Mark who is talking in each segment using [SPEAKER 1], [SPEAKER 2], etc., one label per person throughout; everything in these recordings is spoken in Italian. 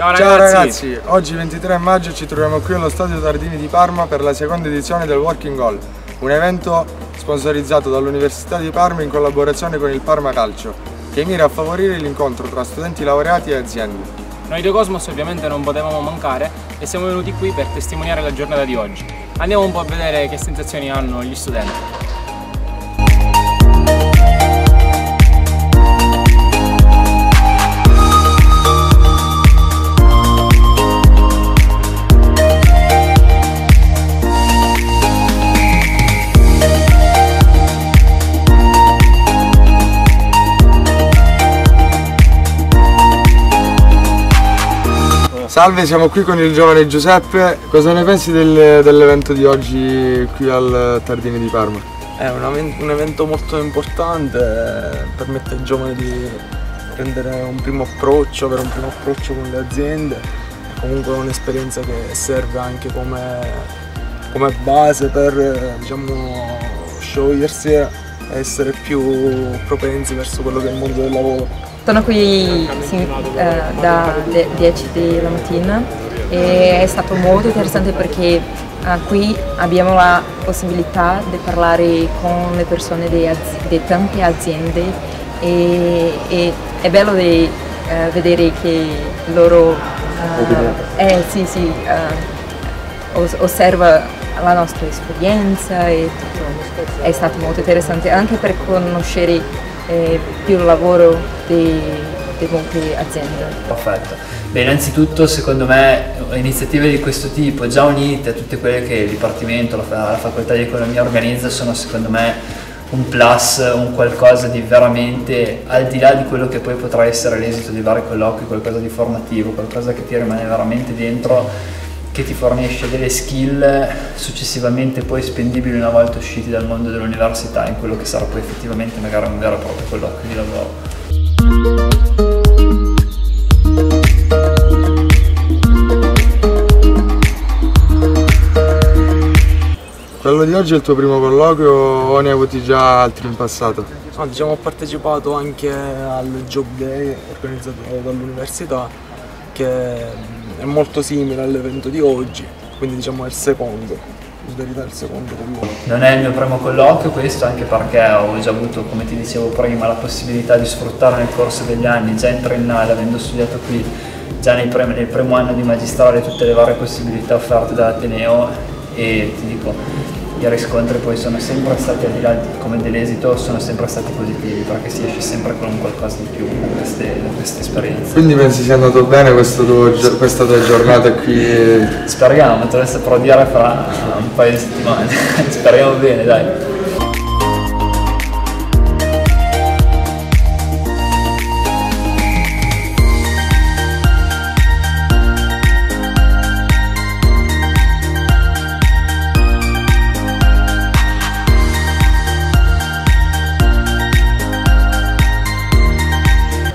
[SPEAKER 1] Ciao
[SPEAKER 2] Ciao
[SPEAKER 1] ragazzi.
[SPEAKER 2] ragazzi, oggi 23 maggio ci troviamo qui allo Stadio Tardini di Parma per la seconda edizione del Working Goal, un evento sponsorizzato dall'Università di Parma in collaborazione con il Parma Calcio, che mira a favorire l'incontro tra studenti laureati e aziende.
[SPEAKER 1] Noi di Cosmos ovviamente non potevamo mancare e siamo venuti qui per testimoniare la giornata di oggi. Andiamo un po' a vedere che sensazioni hanno gli studenti.
[SPEAKER 2] Salve, siamo qui con il giovane Giuseppe. Cosa ne pensi del- dell'evento di oggi qui al Tardini di Parma?
[SPEAKER 3] È un, un evento molto importante, eh, permette ai giovani di prendere un primo approccio, avere un primo approccio con le aziende, è comunque un'esperienza che serve anche come, come base per diciamo, sciogliersi e essere più propensi verso quello che è il mondo del lavoro.
[SPEAKER 4] Sono qui sì, eh, da de- 10 della mattina e è stato molto interessante perché eh, qui abbiamo la possibilità di parlare con le persone di, di tante aziende e, e è bello di eh, vedere che loro eh, sì, sì, os- osserva la nostra esperienza e tutto. È stato molto interessante anche per conoscere eh, più il lavoro di, di molte aziende.
[SPEAKER 5] Perfetto. Beh, innanzitutto secondo me iniziative di questo tipo, già unite a tutte quelle che il Dipartimento, la, la Facoltà di Economia organizza, sono secondo me un plus, un qualcosa di veramente al di là di quello che poi potrà essere l'esito di vari colloqui, qualcosa di formativo, qualcosa che ti rimane veramente dentro, che ti fornisce delle skill successivamente poi spendibili una volta usciti dal mondo dell'università in quello che sarà poi effettivamente magari un vero e proprio colloquio di lavoro.
[SPEAKER 2] Quello di oggi è il tuo primo colloquio o ne hai avuti già altri in passato?
[SPEAKER 3] No, diciamo, ho partecipato anche al Job Day organizzato dall'università mm, è molto simile all'evento di oggi, quindi diciamo è il secondo, in verità è il secondo colloquio.
[SPEAKER 5] Non è il mio primo colloquio questo anche perché ho già avuto, come ti dicevo prima, la possibilità di sfruttare nel corso degli anni, già in triennale, avendo studiato qui, già nei premi- nel primo anno di magistrale, tutte le varie possibilità offerte dall'Ateneo e ti dico, i riscontri poi sono sempre stati, al di là come dell'esito, sono sempre stati positivi perché si esce sempre con qualcosa di più da queste, da queste esperienze.
[SPEAKER 2] Quindi pensi sia andato bene tuo questa tua giornata qui?
[SPEAKER 5] Speriamo, te lo saprò dire fra un paio di settimane, speriamo bene dai.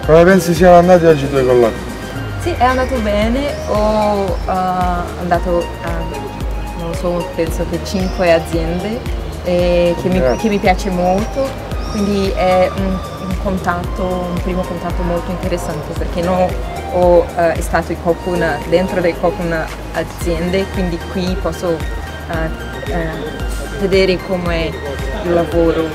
[SPEAKER 2] Come pensi siano andati oggi i tuoi colloqui?
[SPEAKER 4] Sì, è andato bene, ho eh, andato a, non so, penso che 5 aziende eh, che, mi, che mi piace molto, quindi è un, un contatto, un primo contatto molto interessante perché non ho eh, stato in Cocun, dentro le Cocun aziende, quindi qui posso eh, vedere come il lavoro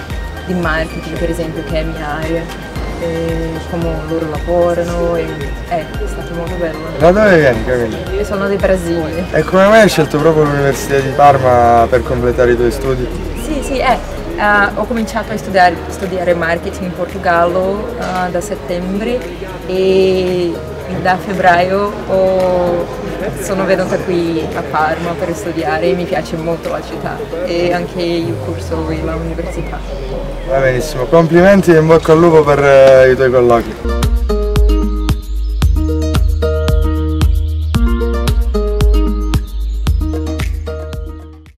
[SPEAKER 4] di marketing per esempio che è mia area e come loro lavorano e è stato molto bello.
[SPEAKER 2] Da dove vieni Camilla?
[SPEAKER 4] E sono del Brasile.
[SPEAKER 2] E come mai hai scelto proprio l'Università di Parma per completare i tuoi studi?
[SPEAKER 4] Sì, sì, eh, eh, ho cominciato a studiare, studiare marketing in Portogallo eh, da settembre e da febbraio sono venuta qui a Parma per studiare e mi piace molto la città e anche il corso l'università.
[SPEAKER 2] Va benissimo, complimenti e in bocca al lupo per eh, i tuoi colloqui.